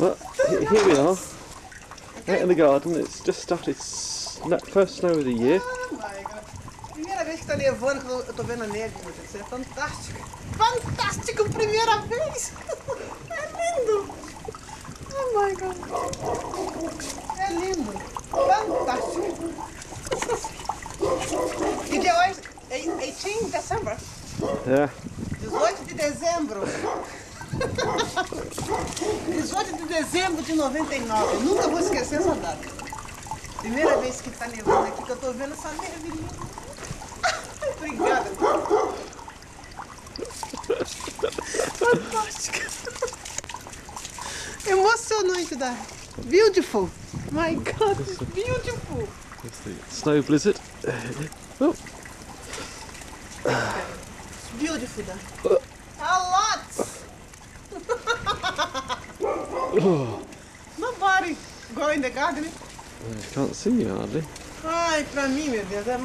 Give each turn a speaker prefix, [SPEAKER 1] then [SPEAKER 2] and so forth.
[SPEAKER 1] Well, he- here we are, out in the garden. It's just started first snow of the year.
[SPEAKER 2] Oh my God. Primeira vez que tá nevando, eu tô vendo a neve, meu Deus. Isso é fantástico. Fantástico, primeira vez. É lindo. Oh my God. É lindo. Fantástico. Que dia é hoje? É 18 de dezembro.
[SPEAKER 1] Yeah.
[SPEAKER 2] 18 de dezembro. 18 de dezembro de 99. Nunca vou esquecer essa data. Primeira vez que tá nevando aqui, que eu tô vendo essa neve linda. Obrigada. Fantástica. Emocionante, da. Beautiful. My God, it's beautiful.
[SPEAKER 1] It's the snow blizzard. Oh,
[SPEAKER 2] It's beautiful, da. A lot. Nobody go in the garden.
[SPEAKER 1] I can't see you hardly.
[SPEAKER 2] Ai, pra mim, meu Deus, é